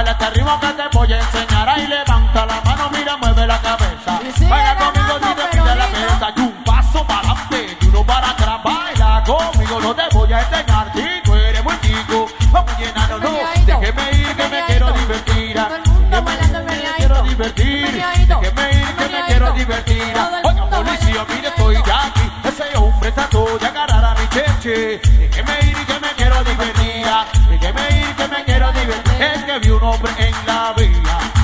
Muévete arriba que te voy a enseñar, ahí le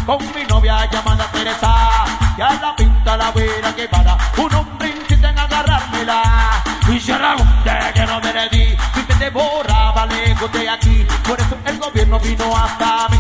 con mi novia llamada Teresa. Y a la pinta la vera que para un hombre insiste en agarrármela. Y se de que no me le di. Si te devoraba lejos de aquí. Por eso el gobierno vino hasta mí.